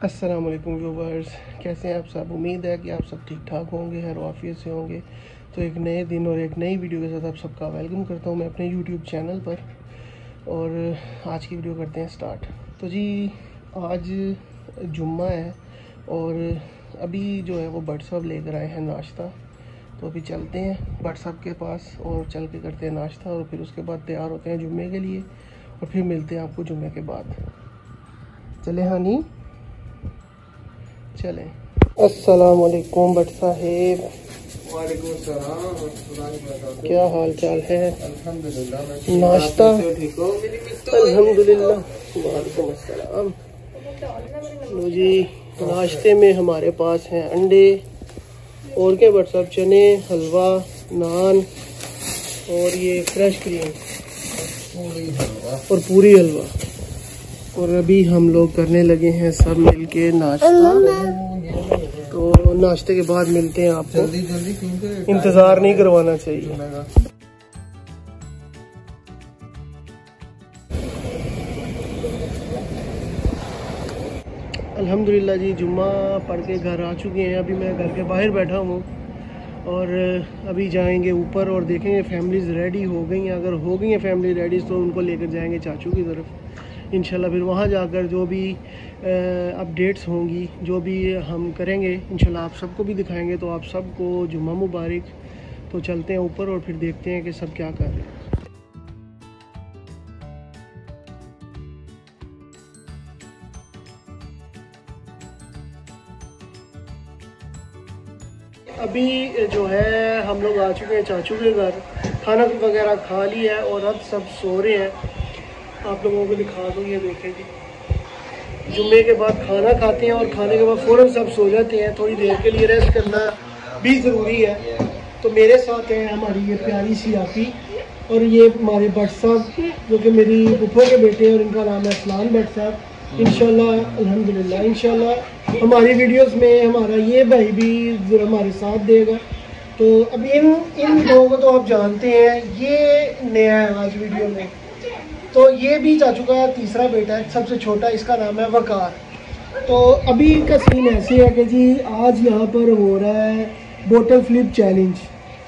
अस्सलाम वालेकुम व्यूवर्स कैसे हैं आप सब? उम्मीद है कि आप सब ठीक ठाक होंगे, हर वाफियत से होंगे। तो एक नए दिन और एक नई वीडियो के साथ आप सबका वेलकम करता हूँ मैं अपने यूट्यूब चैनल पर। और आज की वीडियो करते हैं स्टार्ट तो जी, आज जुम्मा है और अभी जो है वो बट साहब लेकर आए हैं नाश्ता। तो अभी चलते हैं बट साहब के पास और चल के करते हैं नाश्ता और फिर उसके बाद तैयार होते हैं जुम्मे के लिए। और फिर मिलते हैं आपको जुम्मे के बाद। चले हानी चलें। अस्सलाम वालेकुम। भट्ट साहेब क्या हाल चाल है। नाश्ता? अल्हम्दुलिल्लाह। वालेकुम अस्सलाम। लो जी नाश्ते में हमारे पास हैं अंडे और क्या भट्ट साहब चने हलवा नान और ये फ्रेश क्रीम। और पूरी हलवा। और अभी हम लोग करने लगे हैं सब मिलके नाश्ता। तो नाश्ते के बाद मिलते हैं आपको। जल्दी जल्दी इंतज़ार नहीं करवाना चाहिए। अल्हम्दुलिल्लाह जी जुम्मा पढ़ के घर आ चुके हैं। अभी मैं घर के बाहर बैठा हूँ और अभी जाएँगे ऊपर और देखेंगे फैमिलीज़ रेडी हो गई हैं। अगर हो गई हैं फैमिली रेडी तो उनको लेकर जाएँगे चाचू की तरफ़। इंशाल्लाह फिर वहाँ जाकर जो भी अपडेट्स होंगी, जो भी हम करेंगे, इंशाल्लाह आप सबको भी दिखाएँगे तो आप सबको जुम्मा मुबारक। तो चलते हैं ऊपर और फिर देखते हैं कि सब क्या कर रहे हैं। अभी जो है, हम लोग आ चुके हैं चाचू के घर। खाना वगैरह खा लिया है और अब सब सो रहे हैं। आप लोगों को दिखा दूँ, ये देखें जी। जुम्मे के बाद खाना खाते हैं और खाने के बाद फ़ौरन सब सो जाते हैं, थोड़ी देर के लिए रेस्ट करना भी ज़रूरी है। तो मेरे साथ हैं हमारी ये प्यारी सी आपी और ये हमारे भट्ट साहब, जो कि मेरी बुफो के बेटे हैं और इनका नाम है असलान भट्ट साहब। इंशाल्लाह, अल्हम्दुलिल्लाह, इंशाल्लाह। हमारी वीडियोस में हमारा ये भाई भी हमारे साथ देगा। तो अब इन इन लोगों को तो आप जानते हैं, ये नया है आज वीडियो में। तो ये भी चाचू का तीसरा बेटा है सबसे छोटा इसका नाम है वकार। तो अभी का सीन ऐसे है कि जी आज यहाँ पर हो रहा है बोटल फ्लिप चैलेंज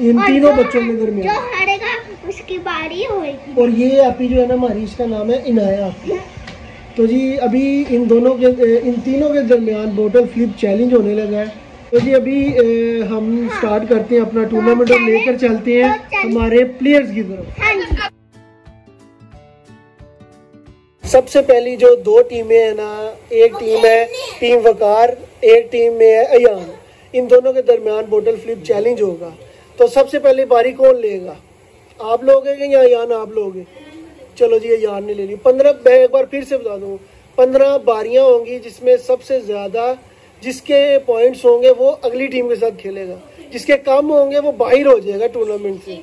इन तीनों बच्चों के जो दरमियान। हारेगा उसकी बारी होगी और ये आपी जो है ना हमारी इसका नाम है इनाया। तो जी अभी इन दोनों के इन तीनों के दरमियान बोटल फ्लिप चैलेंज होने लगा है। तो जी अभी ए, हम स्टार्ट करते हैं अपना टूर्नामेंट और लेकर चलते हैं हमारे प्लेयर्स की तरफ़। सबसे पहली जो दो टीमें हैं ना, एक टीम है टीम वकार, एक टीम में है अयान। इन दोनों के दरमियान बोटल फ्लिप चैलेंज होगा। तो सबसे पहले बारी कौन लेगा? आप लोगे या अयान आप लोगे? चलो जी, अयान ने ले ली। पंद्रह, मैं एक बार फिर से बता दूँ, पंद्रह बारियाँ होंगी जिसमें सबसे ज़्यादा जिसके पॉइंट्स होंगे वो अगली टीम के साथ खेलेगा। जिसके कम होंगे वो बाहर हो जाएगा टूर्नामेंट से।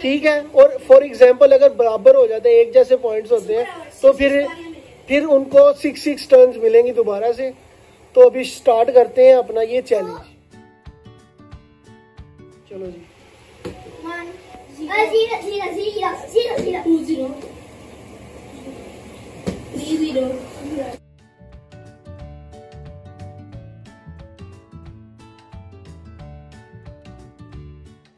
ठीक है? और फॉर एग्ज़ाम्पल अगर बराबर हो जाते हैं एक जैसे पॉइंट्स होते हैं तो फिर फिर उनको सिक्स सिक्स टर्न्स मिलेंगी दोबारा से। तो अभी स्टार्ट करते हैं अपना ये चैलेंज चलो जी।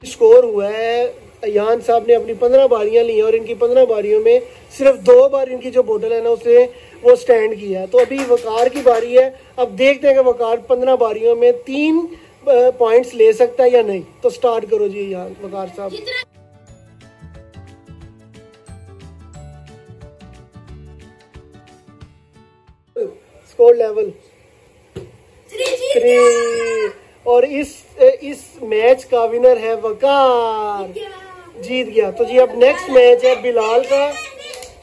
स्कोर हुआ है। अयान साहब ने अपनी पंद्रह बारियाँ ली हैं और इनकी पंद्रह बारियों में सिर्फ़ दो बार इनकी जो बोतल है ना, उसने वो स्टैंड किया तो अभी वकार की बारी है। अब देखते हैं कि वकार पंद्रह बारियों में तीन पॉइंट्स ले सकता है या नहीं। तो स्टार्ट करो जी अयान वकार साहब। स्कोर लेवल थ्री और इस इस मैच का विनर है वकार। जीत गया। तो जी अब नेक्स्ट मैच है बिलाल का।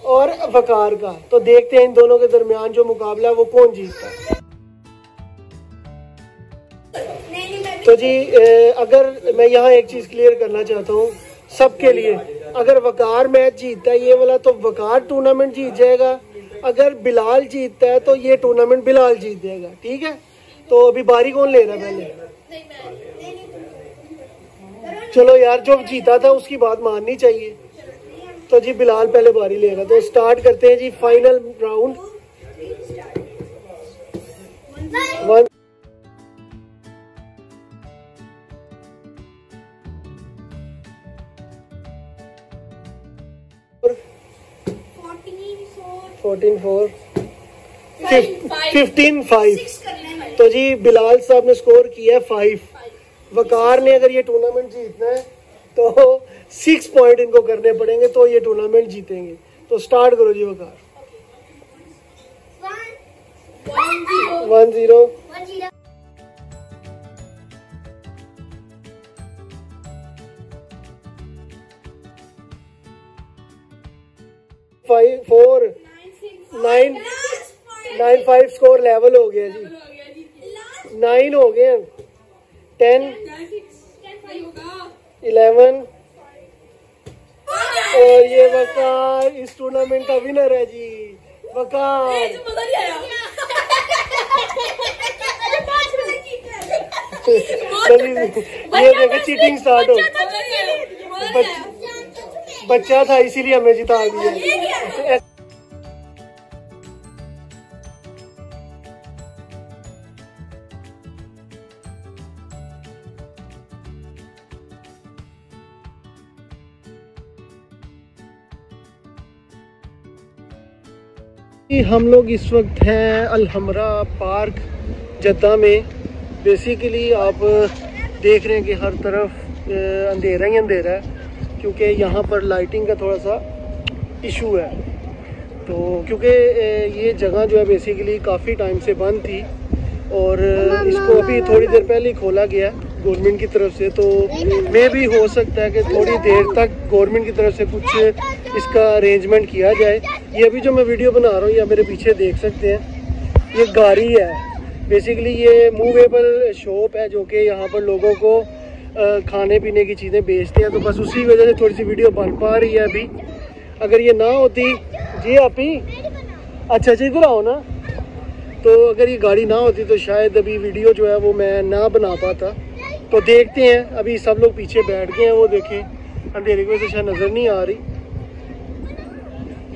और वकार का। तो देखते हैं इन दोनों के दरमियान जो मुकाबला वो कौन जीतता है। तो जी अगर मैं यहाँ एक चीज़ क्लियर करना चाहता हूँ सबके लिए। अगर वकार मैच जीतता है ये वाला तो वकार टूर्नामेंट जीत जाएगा। अगर बिलाल जीतता है तो ये टूर्नामेंट बिलाल जीत जाएगा। ठीक है? तो अभी बारी कौन ले रहा है पहले? चलो यार, जो जीता था उसकी बात माननी चाहिए। तो जी बिलाल पहले बारी लेगा तो स्टार्ट करते हैं जी final round fourteen four fifteen five तो जी बिलाल साहब ने स्कोर किया है फाइव वकार ने अगर ये टूर्नामेंट जीतना है तो सिक्स पॉइंट इनको करने पड़ेंगे तो ये टूर्नामेंट जीतेंगे। तो स्टार्ट करो जी Waqar. One zero five four nine nine five score level हो गया जी। नाइन हो गए। Ten eleven. और ये वकार इस टूर्नामेंट का विनर है जी। वकार। ये देखो चीटिंग स्टार्ट हो बच्चा था इसीलिए हमें जिता दिया। हम लोग इस वक्त हैं अलहमरा पार्क जद्दा में। बेसिकली आप देख रहे हैं कि हर तरफ़ अंधेरा ही अंधेरा है क्योंकि यहाँ पर लाइटिंग का थोड़ा सा इशू है। तो क्योंकि ये जगह जो है बेसिकली काफ़ी टाइम से बंद थी और इसको अभी थोड़ी देर पहले ही खोला गया गवर्नमेंट की तरफ़ से तो मे भी हो सकता है कि थोड़ी देर तक गवर्नमेंट की तरफ़ से कुछ इसका अरेंजमेंट किया जाए। ये अभी जो मैं वीडियो बना रहा हूँ, या मेरे पीछे देख सकते हैं। ये गाड़ी है। बेसिकली ये मूवेबल शॉप है जो कि यहाँ पर लोगों को खाने पीने की चीज़ें बेचते हैं। तो बस उसी वजह से थोड़ी सी वीडियो बन पा रही है अभी। अगर ये ना होती, जी आप ही? अच्छा अच्छा इधर आओ ना। तो अगर ये गाड़ी ना होती तो शायद अभी वीडियो जो है वो मैं ना बना पाता। तो देखते हैं, अभी सब लोग पीछे बैठ गए हैं, वो देखें। अंधेरे की वजह से शायद नज़र नहीं आ रही।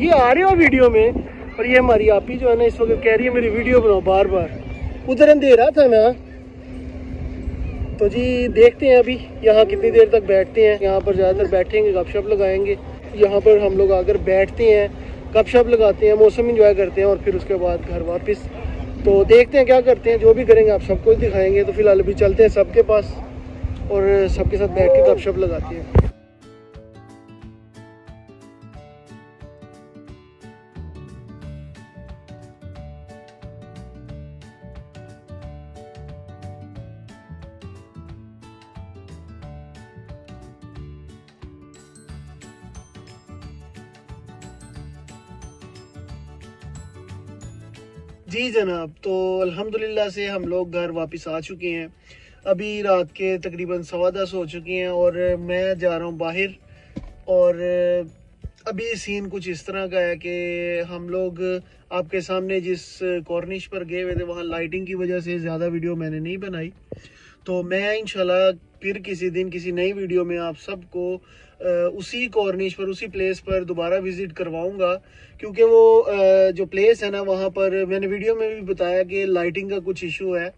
ये आ रहे हो वीडियो में, और ये हमारी आप ही जो है ना, इस वक्त कह रही है, मेरी वीडियो बनाओ बार बार उधर अंधेरा था ना। तो जी, देखते हैं अभी, यहाँ कितनी देर तक बैठते हैं। यहाँ पर ज़्यादातर बैठेंगे, गपशप लगाएँगे। यहाँ पर हम लोग आकर बैठते हैं, गपशप लगाते हैं, मौसम इंजॉय करते हैं, और फिर उसके बाद घर वापस तो देखते हैं क्या करते हैं, जो भी करेंगे आप सबको दिखाएँगे। तो फ़िलहाल अभी चलते हैं सबके पास और सबके साथ बैठ के गपशप लगाते हैं। जी जनाब तो अल्हम्दुलिल्लाह से हम लोग घर वापस आ चुके हैं। अभी रात के तकरीबन सवा दस हो चुके हैं और मैं जा रहा हूँ बाहर। और अभी सीन कुछ इस तरह का है कि हम लोग आपके सामने जिस कॉर्निश पर गए हुए थे, वहाँ लाइटिंग की वजह से ज़्यादा वीडियो मैंने नहीं बनाई। तो मैं इंशाल्लाह फिर किसी दिन किसी नई वीडियो में आप सबको उसी कॉर्निश पर, उसी प्लेस पर दोबारा विज़िट करवाऊँगा। क्योंकि वो जो प्लेस है ना, वहाँ पर मैंने वीडियो में भी बताया कि लाइटिंग का कुछ इशू है,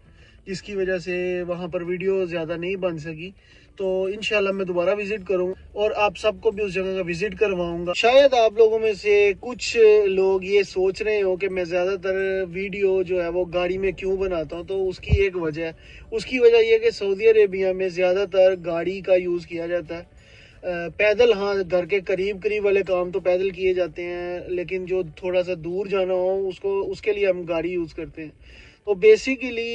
जिसकी वजह से वहाँ पर वीडियो ज़्यादा नहीं बन सकी। तो इनशाला मैं दोबारा विज़िट करूँ और आप सबको भी उस जगह का विज़िट करवाऊँगा। शायद आप लोगों में से कुछ लोग ये सोच रहे हो कि मैं ज़्यादातर वीडियो जो है वो गाड़ी में क्यों बनाता हूँ तो उसकी एक वजह है। उसकी वजह यह कि सऊदी अरेबिया में ज़्यादातर गाड़ी का यूज़ किया जाता है। पैदल हाँ घर के करीब करीब वाले काम तो पैदल किए जाते हैं, लेकिन जो थोड़ा सा दूर जाना हो, उसको, उसके लिए हम गाड़ी यूज़ करते हैं। तो बेसिकली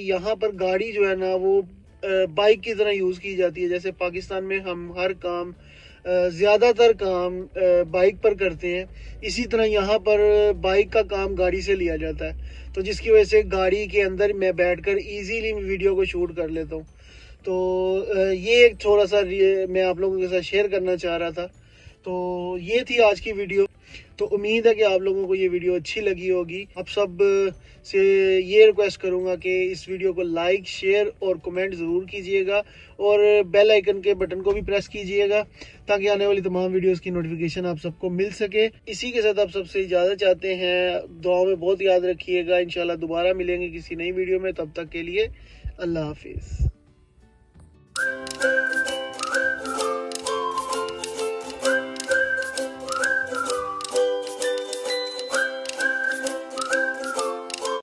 यहाँ पर गाड़ी जो है ना, वो बाइक की तरह यूज़ की जाती है। जैसे पाकिस्तान में हम हर काम ज़्यादातर काम बाइक पर करते हैं। इसी तरह यहाँ पर बाइक का काम गाड़ी से लिया जाता है। तो जिसकी वजह से गाड़ी के अंदर मैं बैठकर इजीली वीडियो को शूट कर लेता हूँ। तो ये एक थोड़ा सा मैं आप लोगों के साथ शेयर करना चाह रहा था। तो ये थी आज की वीडियो तो उम्मीद है कि आप लोगों को ये वीडियो अच्छी लगी होगी। आप सबसे ये रिक्वेस्ट करूँगा कि इस वीडियो को लाइक शेयर और कमेंट ज़रूर कीजिएगा और बेल आइकन के बटन को भी प्रेस कीजिएगा ताकि आने वाली तमाम वीडियोस की नोटिफिकेशन आप सबको मिल सके। इसी के साथ आप सबसे इजाज़त चाहते हैं, दुआओं में बहुत याद रखिएगा। इंशाल्लाह दोबारा मिलेंगे किसी नई वीडियो में। तब तक के लिए अल्लाह हाफिज़।